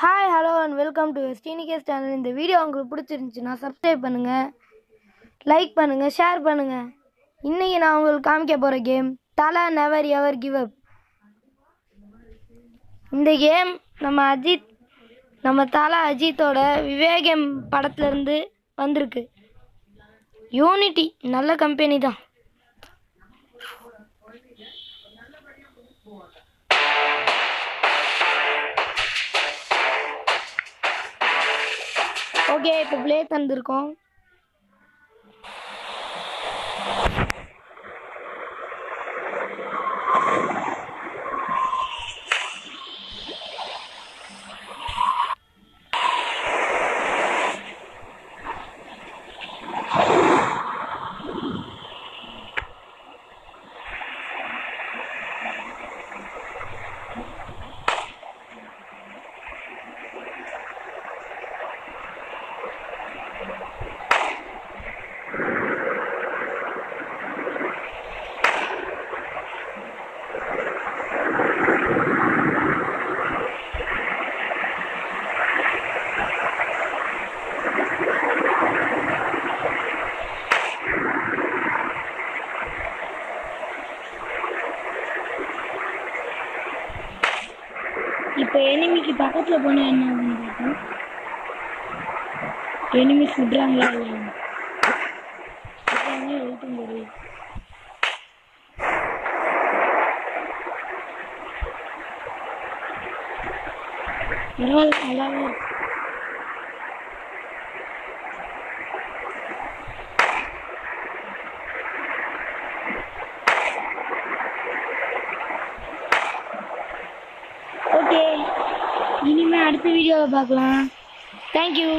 Hi hello and welcome to ஸ்டீனிகேஸ் channel இந்த video உங்களுக்கு பிடிச்சிருந்துச்சுன்னா சப்ஸ்கிரைப் பண்ணுங்கள் லைக் பண்ணுங்கள் ஷேர் பண்ணுங்கள் இன்றைக்கி நான் உங்களுக்கு காமிக்க போகிற கேம் தலா நெவர் எவர் கிவ் அப் இந்த கேம் நம்ம அஜித் நம்ம தலா அஜித்தோட விவேகம் படத்துலேருந்து வந்திருக்கு. யூனிட்டி நல்ல கம்பெனி தான். ஓகே இப்போ ப்ளே தந்திருக்கோம். இப்போ எனிமிக்கு பக்கத்தில் போனால் என்ன ஆகும்னு பார்ப்போம். எனிமி சுடுறாங்களா இல்லையா? சுடுறாங்க எழுத்தும் போது பரவாயில்ல நல்லாவே இருக்கு. இனிமே அடுத்த வீடியோவில் பார்க்கலாம். தேங்க்யூ